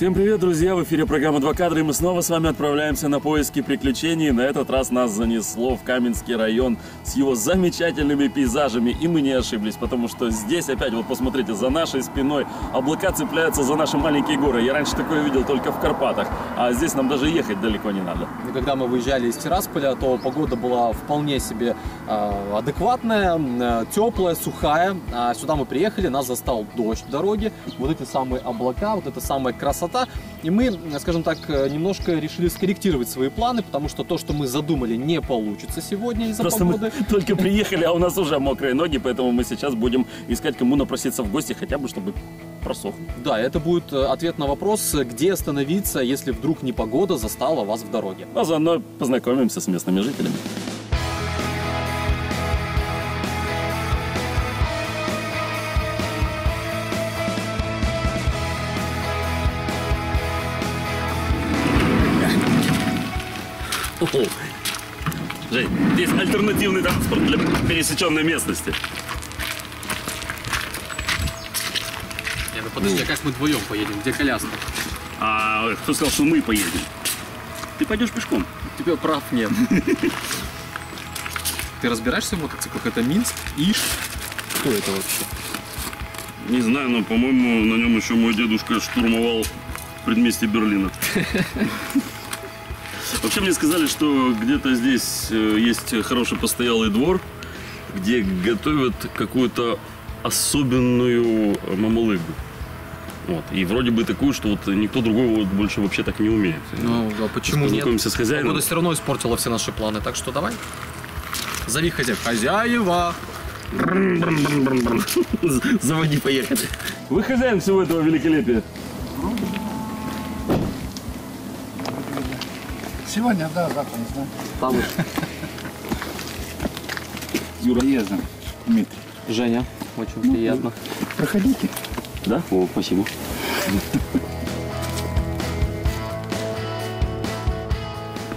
Всем привет, друзья! В эфире программа «Два кадра» и мы снова с вами отправляемся на поиски приключений. На этот раз нас занесло в Каменский район с его замечательными пейзажами. И мы не ошиблись, потому что здесь опять, вот посмотрите, за нашей спиной облака цепляются за наши маленькие горы. Я раньше такое видел только в Карпатах, а здесь нам даже ехать далеко не надо. И когда мы выезжали из Тирасполя, то погода была вполне себе э, адекватная, э, теплая, сухая. А сюда мы приехали, нас застал дождь в дороге, вот эти самые облака, вот эта самая красота. И мы, скажем так, э, немножко решили скорректировать свои планы, потому что то, что мы задумали, не получится сегодня из-за Просто погоды. мы только приехали, а у нас уже мокрые ноги, поэтому мы сейчас будем искать, кому напроситься в гости, хотя бы чтобы просох. Да, это будет э, ответ на вопрос, где остановиться, если вдруг непогода застала вас в дороге. А заодно познакомимся с местными жителями. Жень, здесь альтернативный транспорт для пересеченной местности. Не, ну подожди, а как мы вдвоем поедем? Где коляска? А кто сказал, что мы поедем? Ты пойдешь пешком. У тебя прав нет. Ты разбираешься в мотоциклах? Это Минск, Иш. Что это вообще? Не знаю, но, по-моему, на нем еще мой дедушка штурмовал предместье Берлина. Вообще мне сказали, что где-то здесь э, есть хороший постоялый двор, где готовят какую-то особенную мамалыгу. Вот. И вроде бы такую, что вот никто другой вот больше вообще так не умеет. Ну, а почему нет? С хозяином. Погода все равно испортила все наши планы, так что давай. Зови хозяев. Хозяева! Заводи, поехали. Вы хозяин всего этого великолепия. Сегодня, да, завтра не знаю. Уж Юра. Приездом, Дмитрий. Женя. Очень приятно. Проходите. Да? О, спасибо.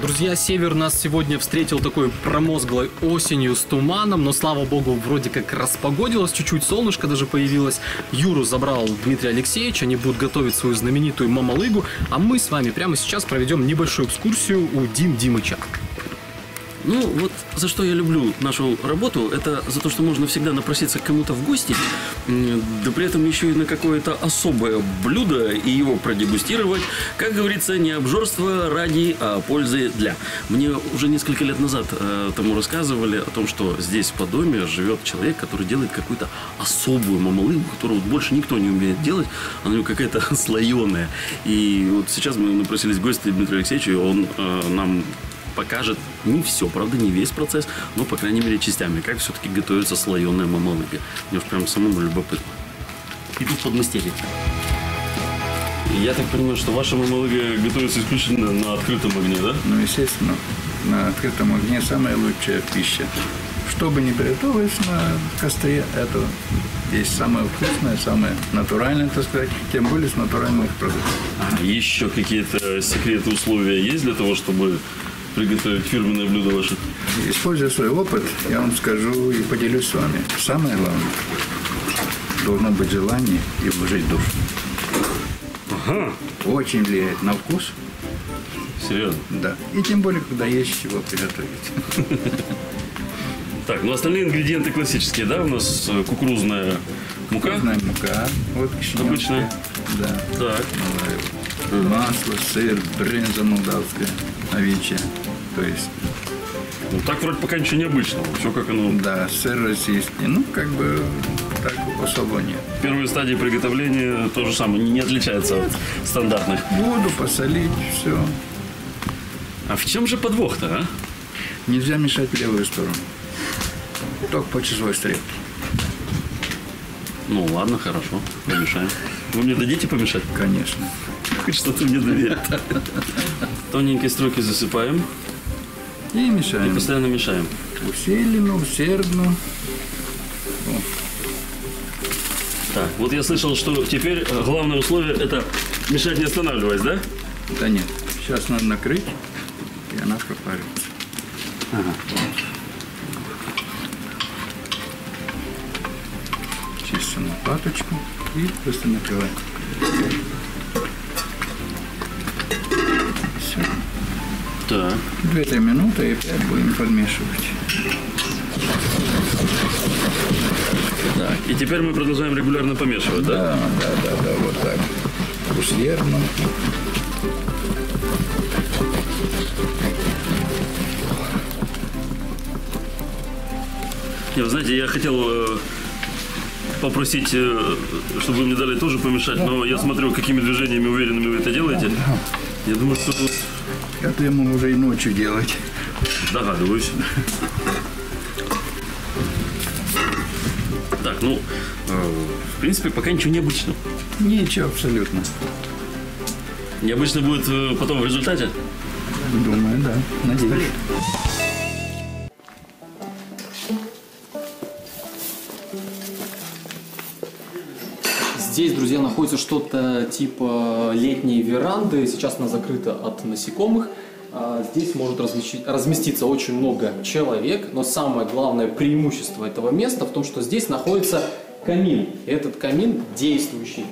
Друзья, север нас сегодня встретил такой промозглой осенью с туманом, но слава богу, вроде как распогодилось, чуть-чуть солнышко даже появилось. Юру забрал Дмитрий Алексеевич, они будут готовить свою знаменитую мамалыгу, а мы с вами прямо сейчас проведем небольшую экскурсию у Дим Димыча. Ну, вот за что я люблю нашу работу, это за то, что можно всегда напроситься к кому-то в гости, да при этом еще и на какое-то особое блюдо и его продегустировать. Как говорится, не обжорство ради, а пользы для. Мне уже несколько лет назад э, тому рассказывали о том, что здесь по доме живет человек, который делает какую-то особую мамалыгу, которую вот больше никто не умеет делать. Она у какая-то слоеная. И вот сейчас мы напросились в гости Дмитрия Алексеевича, и он э, нам покажет не все, правда, не весь процесс, но, по крайней мере, частями, как все-таки готовится слоеная мамалыга. Мне уж прям самому любопытно. И тут подмастерье. Я так понимаю, что ваша мамалыга готовится исключительно на открытом огне, да? Ну, естественно, на открытом огне самая лучшая пища. Что бы ни приготовилось на костре, это есть самое вкусное, самое натуральное, так сказать, тем более с натуральных продуктов. А еще какие-то секреты, условия есть для того, чтобы приготовить фирменное блюдо ваше? Используя свой опыт, я вам скажу и поделюсь с вами. Самое главное, должно быть желание и вложить душу. Ага, Очень влияет на вкус, серьезно. да. И тем более, когда есть чего приготовить. Так, ну остальные ингредиенты классические, да? У нас э, кукурузная мука. Красная мука, вот. Обычная. Да. Так, Масло, сыр, брынза молдавская, овечья. То есть, ну так вроде пока ничего необычного. Все как оно. да, сыр российский. Ну, как бы так особо нет. Первые стадии приготовления то же самое, не, отличается от стандартных. Воду посолить, все. А в чем же подвох-то, а? Нельзя мешать в левую сторону. Только по часовой стрелке. Ну ладно, хорошо, помешаем. Вы мне дадите помешать? Конечно. Хоть что-то мне доверит. Тоненькие струйки засыпаем И и мешаем. постоянно мешаем. Усиленно, усердно. Так, вот я слышал, что теперь э, главное условие это мешать не останавливаясь, да? Да нет. Сейчас надо накрыть, и она пропарится. Чистим лопаточку и просто накрываем. Так. 2-3 минуты и опять будем подмешивать. Так. И теперь мы продолжаем регулярно помешивать, да? Да, да, да, да, вот так. Усердно. Вы знаете, я хотел э, попросить, э, чтобы вы мне дали тоже помешать, но я смотрю, какими движениями уверенными вы это делаете. Я думаю, что тут Это ему уже и ночью делать. догадываюсь. Так, ну, э, в принципе, пока ничего необычного. Ничего абсолютно. Необычно будет э, потом в результате. Думаю, да. Надеюсь. Здесь, друзья, находится что-то типа летней веранды. Сейчас она закрыта от насекомых. А, Здесь может разместиться очень много человек, но самое главное преимущество этого места в том, что здесь находится камин. Этот камин действующий.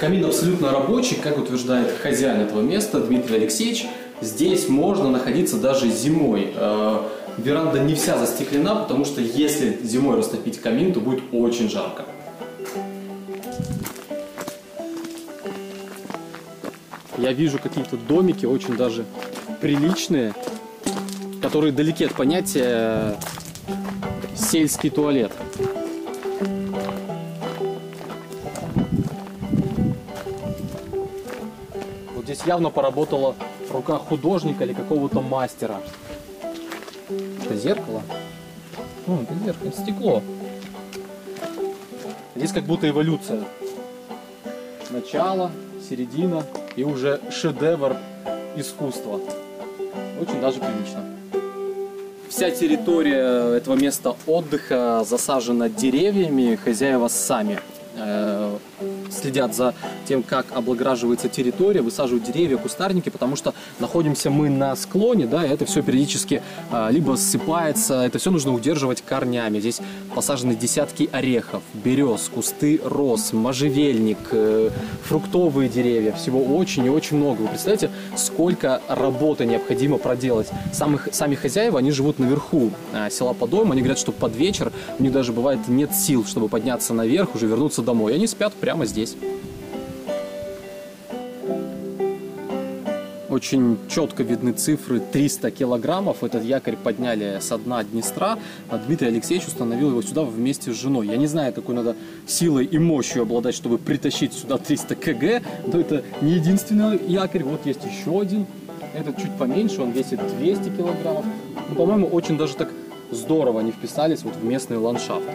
Камин абсолютно рабочий, как утверждает хозяин этого места Дмитрий Алексеевич. Здесь можно находиться даже зимой. Э, Веранда не вся застеклена, потому что если зимой растопить камин, то будет очень жарко. Я вижу какие-то домики очень даже приличные, которые далеки от понятия сельский туалет. Вот здесь явно поработала рука художника или какого-то мастера. Это зеркало? Ну, это зеркало, это стекло. Здесь как будто эволюция. Начало, середина и уже шедевр искусства. Очень даже прилично. Вся территория этого места отдыха засажена деревьями. Хозяева сами э, следят за тем, как облагораживается территория, высаживают деревья, кустарники, потому что находимся мы на склоне, да, и это все периодически э, либо ссыпается, это все нужно удерживать корнями. Здесь посажены десятки орехов, берез, кусты роз, можжевельник, э, фруктовые деревья, всего очень и очень много. Вы представляете, сколько работы необходимо проделать? Самых, сами хозяева, они живут наверху э, села Подойм, они говорят, что под вечер у них даже бывает нет сил, чтобы подняться наверх, уже вернуться домой. И они спят прямо здесь. Очень четко видны цифры 300 килограммов. Этот якорь подняли со дна Днестра, а Дмитрий Алексеевич установил его сюда вместе с женой. Я не знаю, какой надо силой и мощью обладать, чтобы притащить сюда 300 кг, но это не единственный якорь. Вот есть еще один. Этот чуть поменьше, он весит 200 килограммов. Ну, по-моему, очень даже так здорово они вписались вот в местный ландшафт.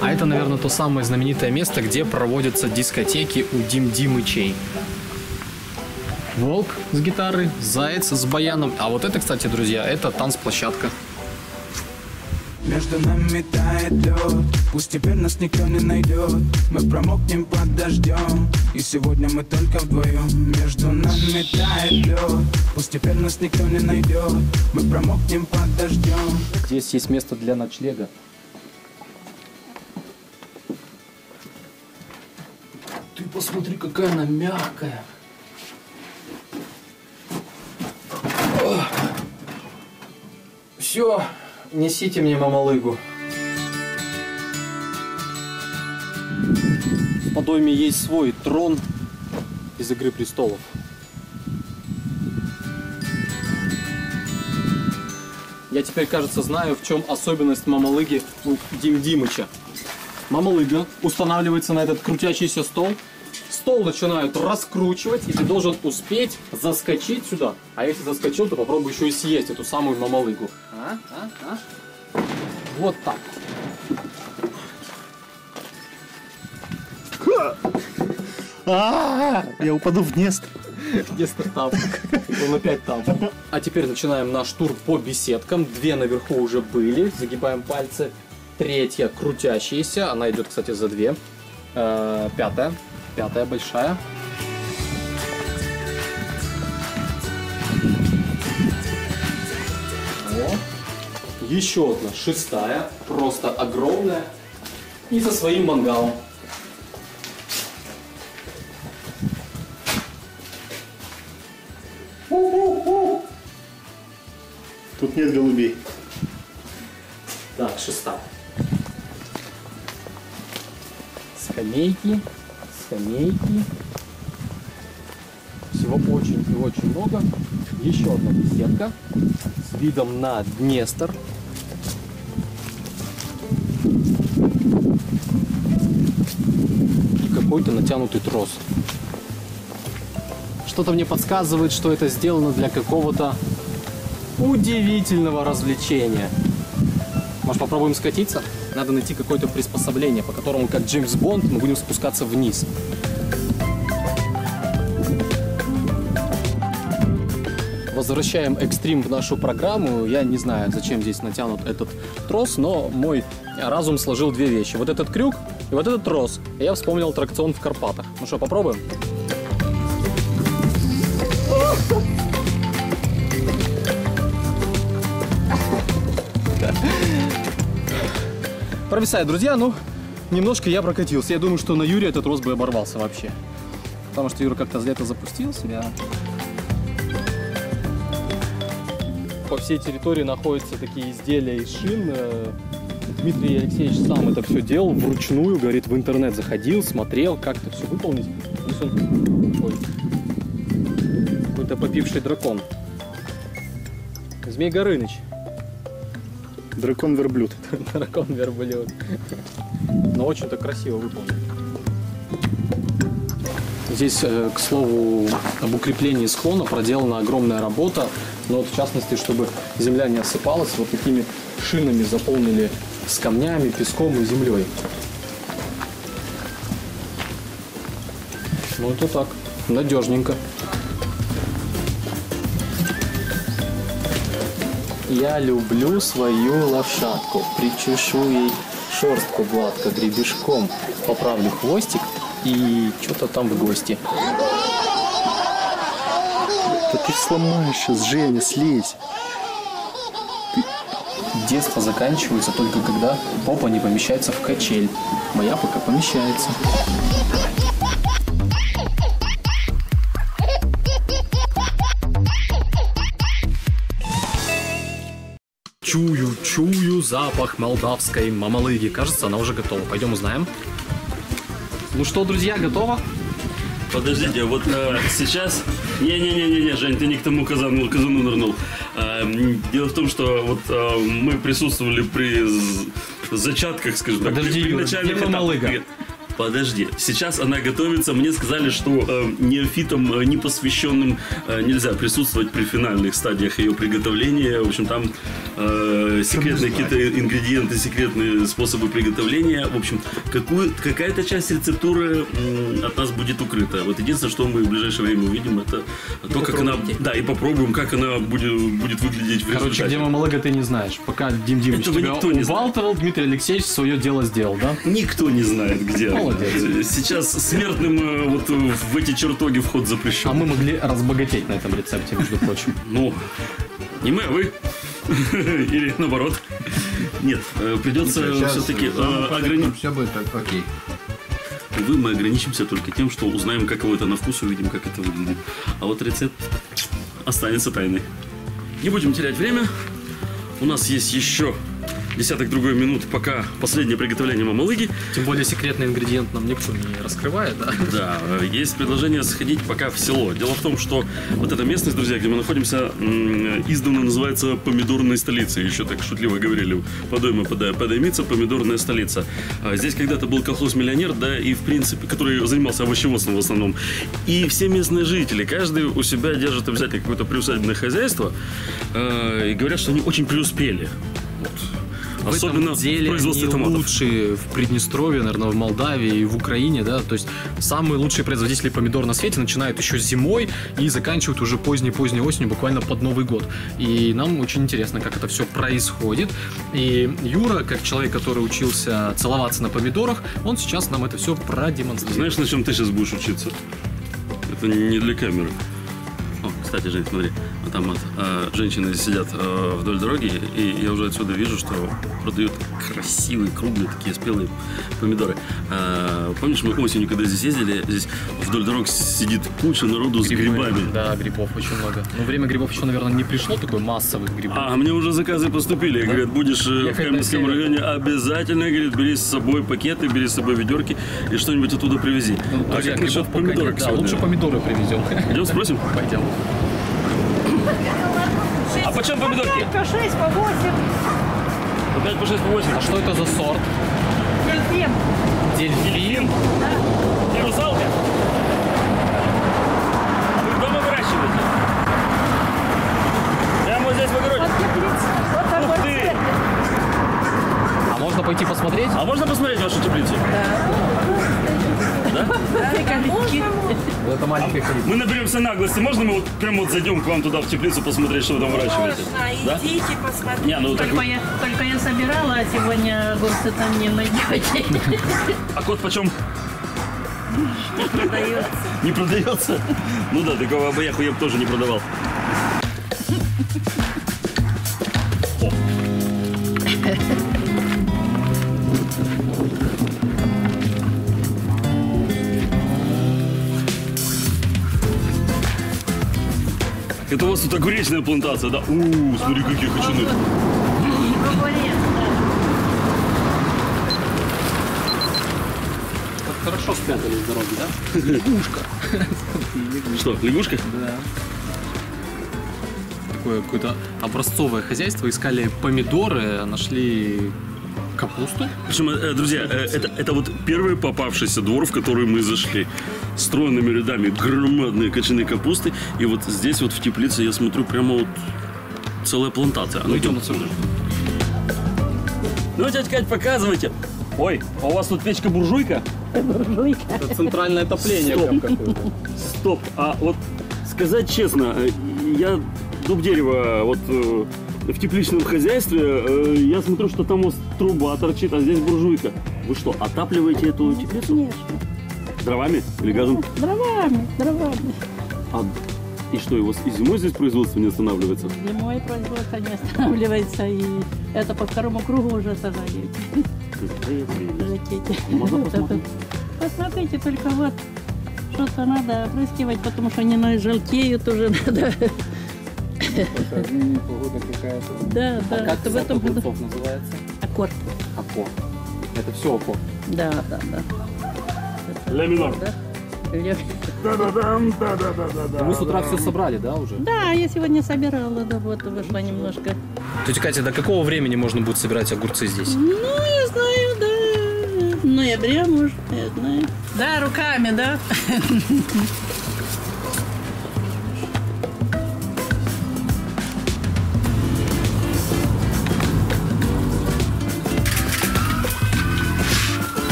А это, наверное, то самое знаменитое место, где проводятся дискотеки у Дим Димычей. Волк с гитарой, заяц с баяном. А вот это, кстати, друзья, это танцплощадка. Между нами тает лед Пусть теперь нас никто не найдет Мы промокнем под дождем И сегодня мы только вдвоем Между нами тает лед Пусть теперь нас никто не найдет Мы промокнем под дождем Здесь есть место для ночлега. Посмотри, какая она мягкая. Все, несите мне мамалыгу. В Подойме есть свой трон из Игры Престолов. Я теперь, кажется, знаю, в чем особенность мамалыги у Дим Димыча. Мамалыга устанавливается на этот крутящийся стол. Стол начинают раскручивать, и ты должен успеть заскочить сюда. А если заскочил, то попробуй еще и съесть эту самую мамалыгу. А? А? А? Вот так. Я упаду в Днестр. Днестр там. Он опять там. А теперь начинаем наш тур по беседкам. Две наверху уже были. Загибаем пальцы. Третья крутящаяся. Она идет, кстати, за две. Э, Пятая пятая большая. О. Еще одна, шестая, просто огромная. И со своим мангалом. Тут нет голубей. Так, шестая. Скамейки скамейки. Всего очень и очень много. Еще одна беседка с видом на Днестр. И какой-то натянутый трос. Что-то мне подсказывает, что это сделано для какого-то удивительного развлечения. Может попробуем скатиться? Надо найти какое-то приспособление, по которому, как Джеймс Бонд, мы будем спускаться вниз. Возвращаем экстрим в нашу программу. Я не знаю, зачем здесь натянут этот трос, но мой разум сложил две вещи. Вот этот крюк и вот этот трос. Я вспомнил аттракцион в Карпатах. Ну что, попробуем? Провисает, друзья, ну, немножко я прокатился. Я думаю, что на Юре этот рост бы оборвался вообще. Потому что Юра как-то за это запустил себя. По всей территории находятся такие изделия из шин. Э, Дмитрий Алексеевич сам это все делал вручную, говорит, в интернет заходил, смотрел, как это все выполнить. Какой-то попивший дракон. Змей Горыныч. Дракон-верблюд. Дракон верблюд. Но очень-то красиво выполнен. Здесь, э, к слову, об укреплении склона проделана огромная работа. Но вот в частности, чтобы земля не осыпалась, вот такими шинами заполнили с камнями, песком и землей. Ну это так, надежненько. Я люблю свою лошадку, причешу ей шерстку гладко гребешком, поправлю хвостик и что-то там в гости. Да ты сломаешь сейчас, Женя, слезь. Детство заканчивается только когда попа не помещается в качель. Моя пока помещается. Чую запах молдавской мамалыги. Кажется, она уже готова. Пойдем узнаем. Ну что, друзья, готово? Подождите, вот э, сейчас... Не-не-не-не, Жень, ты не к тому казану, казану нырнул. Э, дело в том, что вот э, мы присутствовали при зачатках, скажем так, Подожди, при, при Юра, где этапах. мамалыга? При- Подожди, сейчас она готовится. Мне сказали, что э, неофитам, э, непосвященным э, нельзя присутствовать при финальных стадиях ее приготовления. В общем, там э, секретные какие-то ингредиенты, секретные способы приготовления. В общем, какую, какая-то часть рецептуры м, от нас будет укрыта. Вот единственное, что мы в ближайшее время увидим, это то, как она... Да, и попробуем, как она будет, будет выглядеть в Короче, результате. где мамалыга, ты не знаешь. Пока Дим Димович тебя никто не знает. убалтывал, Дмитрий Алексеевич свое дело сделал, да? Никто не знает, где. она. Молодец. Сейчас смертным э, вот э, в эти чертоги вход запрещен. А мы могли разбогатеть на этом рецепте, между прочим. Ну, не мы, а вы. Или наоборот. Нет, э, придется все-таки ограничить. Все будет так, окей. Увы, мы ограничимся только тем, что узнаем, каково это на вкус, увидим, как это выглядит. А вот рецепт останется тайной. Не будем терять время. У нас есть еще десяток другой минут, пока последнее приготовление мамалыги. Тем более секретный ингредиент нам никто не раскрывает, да? Да, есть предложение сходить пока в село. Дело в том, что вот эта местность, друзья, где мы находимся, издавна называется помидорной столицей. Еще так шутливо говорили. Подойма подоймится, помидорная столица. А Здесь когда-то был колхоз-миллионер, да, и в принципе, который занимался овощеводством в основном. И все местные жители, каждый у себя держит обязательно какое-то приусадебное хозяйство. э, И говорят, что они очень преуспели. Вот. В Особенно этом деле в производстве томатов. лучшие в Приднестровье, наверное, в Молдавии и в Украине, да, то есть самые лучшие производители помидор на свете начинают еще зимой и заканчивают уже поздней-поздней осенью, буквально под Новый год. И нам очень интересно, как это все происходит. И Юра, как человек, который учился целоваться на помидорах, он сейчас нам это все продемонстрирует. Знаешь, на чем ты сейчас будешь учиться? Это не для камеры. О, Кстати, Жень, смотри, там вот э, женщины сидят э, вдоль дороги, и я уже отсюда вижу, что продают красивые, круглые такие спелые помидоры. Э, помнишь, мы осенью, когда здесь ездили, здесь вдоль дорог сидит куча народу с грибами. Да, грибов очень много. Но время грибов еще, наверное, не пришло, такой массовых грибов. А мне уже заказы поступили. Говорят, будешь э, в Ехать на Каменском районе, обязательно, говорит, бери с собой пакеты, бери с собой ведерки и что-нибудь оттуда привези. а Друзья, как насчет помидорок. Да, сегодня? лучше помидоры привезем. Идем спросим? Пойдем. Почем помидорки? По 6, по 8. Опять по 6 по 8. А что это за сорт? Дельфин. Дельфин? И русалка? А вы дома выращиваете? Прямо вот здесь в огороде? Вот огурцы. ты! А можно пойти посмотреть? А можно посмотреть вашу теплицу? Кабачки. Вот это маленькая калитка. Мы наберемся наглости. Можно мы вот прямо вот зайдем к вам туда в теплицу посмотреть, что вы там выращиваете? Да? Идите, посмотрите. Не, ну так... Только я, только я собирала, а сегодня огурцы там не найдете. А кот почем? Продается. Не продается? Ну да, такого обаяху я бы тоже не продавал. У вас тут огуречная плантация, да? У, смотри, какие хачуны. Хорошо спрятали с дороги, да? Лягушка. Что, лягушка? Такое какое-то образцовое хозяйство. Искали помидоры, нашли капусту. Причем, э, друзья, э, это, это вот первый попавшийся двор, в который мы зашли. Стройными рядами громадные кочаны капусты. И вот здесь вот в теплице я смотрю прямо вот целая плантация. А ну идем отсюда. Ну, тетя Кать, показывайте. Ой, а у вас тут печка-буржуйка? Это центральное отопление прям какое-то. Стоп, а вот сказать честно, э, я дуб дерева вот э, в тепличном хозяйстве, э, я смотрю, что там вот труба торчит, а здесь буржуйка. Вы что, отапливаете эту теплицу? Конечно. Дровами или газом? Дровами, дровами. А и что, его и зимой здесь производство не останавливается? Зимой производство не останавливается, и это по второму кругу уже сажали. Можно посмотреть? Посмотрите, только вот что-то надо опрыскивать, потому что они на- желтеют уже надо. Погода какая-то. Да, да, Как это в этом году. называется? Аккорд. Аккорд. Это все аккорд. Да, да, да. Ля минор. Да? Лев. Вы с утра все собрали, да, уже? Да, я сегодня собирала, да, вот вышла немножко. Тетя Катя, до какого времени можно будет собирать огурцы здесь? Ну, я знаю, да. В ноябре, может, я знаю. Да, руками, да.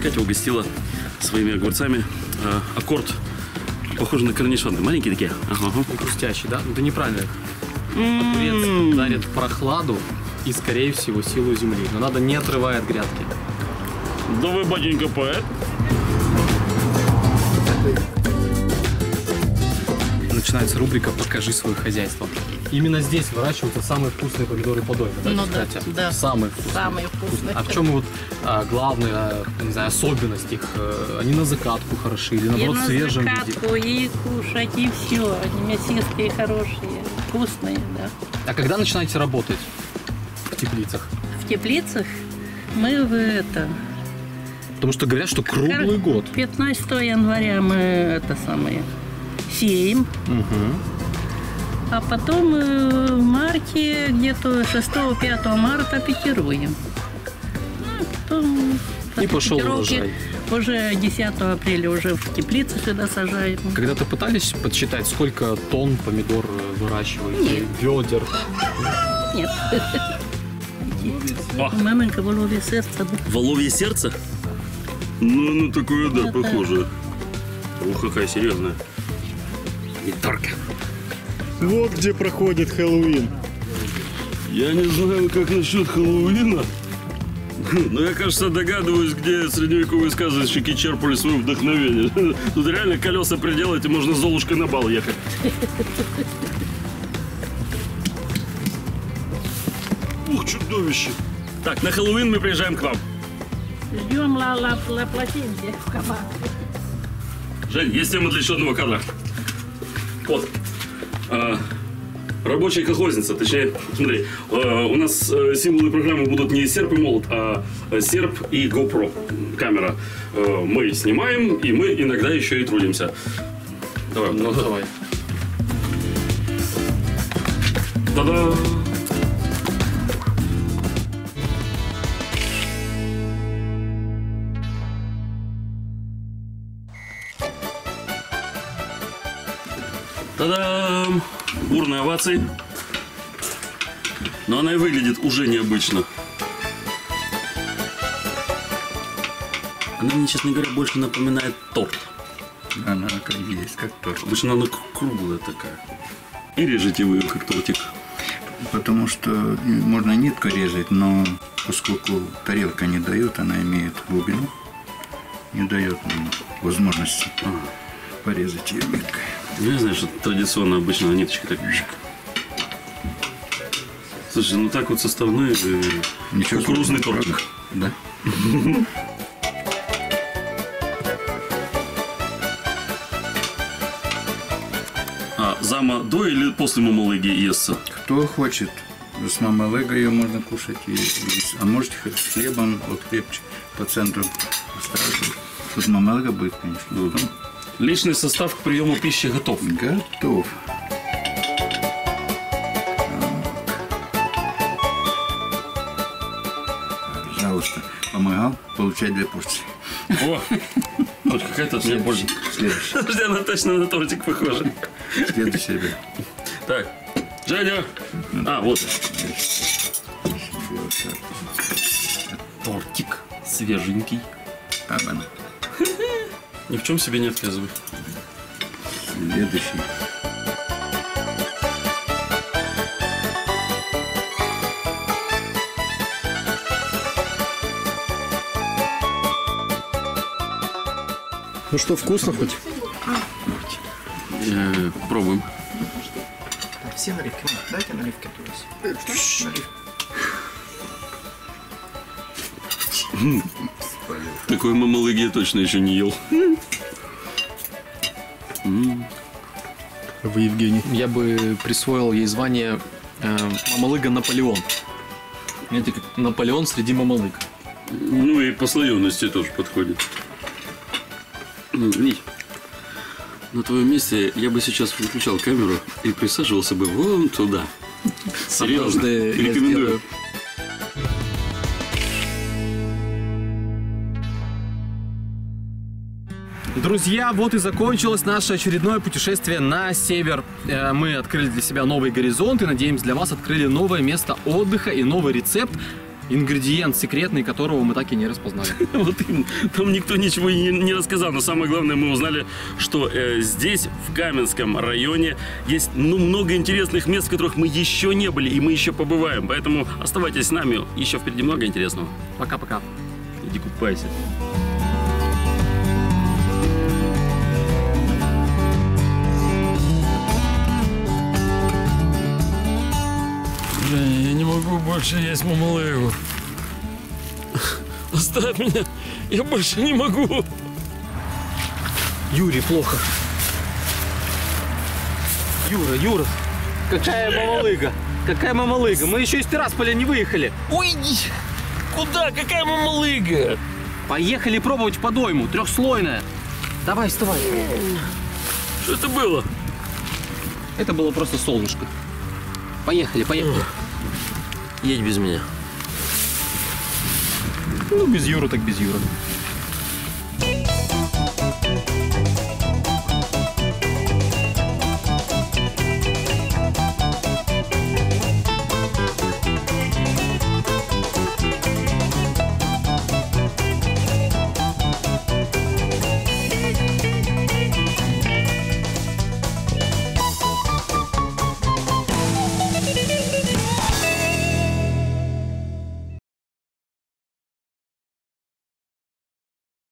Тетя Катя угостила своими огурцами. Э, аккорд похож на корнишоны. Маленькие такие. Ага. И хрустящий, да? Ну, Это неправильно. Огурец дарит прохладу и, скорее всего, силу земли. Но надо не отрывая от грядки. Да вы, батенька, поэт. Начинается рубрика «Покажи свое хозяйство». Именно здесь выращиваются самые вкусные помидоры подолька, да, Ну тетя да, да. Самые вкусные. Самые вкусные. А в чем вот а, главная, не знаю, особенность их? Э, Они на закатку хороши или И наоборот на свежем виде? закатку, и кушать, и все. Они мясистые, хорошие, вкусные, да. А когда начинаете работать в теплицах? В теплицах мы в это... Потому что говорят, что круглый год. 15 января мы это самое сеем, а потом э, в марте, где-то 6-5 марта пикируем. Ну, потом И пошел урожай. Уже 10 апреля уже в теплицу сюда сажаем. Когда-то пытались подсчитать, сколько тонн помидор э, выращиваете, ведер? Нет. Маменька воловье сердце. да. Воловье сердце? Ну, ну такое, да, да. похоже. Ух, какая серьезная. И торка. Вот где проходит Хэллоуин. Я не знаю, как насчет Хэллоуина, Ну, я, кажется, догадываюсь, где средневековые сказочники черпали свое вдохновение. Тут реально колеса приделать, и можно с Золушкой на бал ехать. Ух, чудовище! Так, на Хэллоуин мы приезжаем к вам. Ждем ла, ла, ла платинки в кабак. Жень, есть тема для еще одного кадра. Вот. А, рабочая колхозница, точнее, смотри, а, у нас э, символы программы будут не серп и молот, а серп и GoPro камера. Э, мы снимаем, и мы иногда еще и трудимся. Давай, Ну, давай. Та-да! Та-дам! Бурные овации. Но она и выглядит уже необычно. Она мне, честно говоря, больше напоминает торт. Она как есть, как торт. Обычно она круглая такая. И режете вы ее как тортик. Потому что э, можно нитку резать, но поскольку тарелка не дает, она имеет глубину, не дает нам возможности порезать ее ниткой. Ну, я знаю, что традиционно обычно на ниточке так. Слушай, ну так вот составной э, Ничего кукурузный тортик. Да. А зама до или после мамалыги естся? Кто хочет, с мамалыгой ее можно кушать, и, и- а можете хоть с хлебом, вот хлебчик по центру поставить. Тут мамалыга будет, конечно. Ну, Личный состав к приему пищи готов. Готов. Так. Пожалуйста, помогал, получай две порции. О, какая-то меня больше. Следующий. Подожди, она точно на тортик похожа. Следующий ребят. Так, Женя. А, вот. Тортик свеженький. Так, она. Ни в чем себе не отказывай. Следующий. Ну что, вкусно хоть? Э, Пробуем. Все наливки. Ну, Дайте наливки туда. Наливки. Такой мамалыги я точно еще не ел. Вы, Евгений. Я бы присвоил ей звание э, Мамалыга Наполеон. Это как Наполеон среди мамалыг. Ну и по слоености тоже подходит. На твоем месте я бы сейчас выключал камеру и присаживался бы вон туда. Серьезно, Однажды я рекомендую. Друзья, вот и закончилось наше очередное путешествие на север. Э, Мы открыли для себя новый горизонт и, надеемся, для вас открыли новое место отдыха и новый рецепт, ингредиент секретный, которого мы так и не распознали. Вот. Там никто ничего не рассказал. Но самое главное, мы узнали, что э, здесь, в Каменском районе, есть ну, много интересных мест, в которых мы еще не были, и мы еще побываем. Поэтому оставайтесь с нами, еще впереди много интересного. Пока-пока. Иди купайся. Больше есть мамалыгу. Оставь меня, я больше не могу. Юрий, плохо. Юра, Юра, какая мамалыга? Какая мамалыга? Мы еще из Тирасполя не выехали. Ой, куда? Какая мамалыга? Поехали пробовать подойму, трехслойная. Давай, вставай. Что это было? Это было просто солнышко. Поехали, поехали. Едь без меня. Ну, без Юры так без Юры.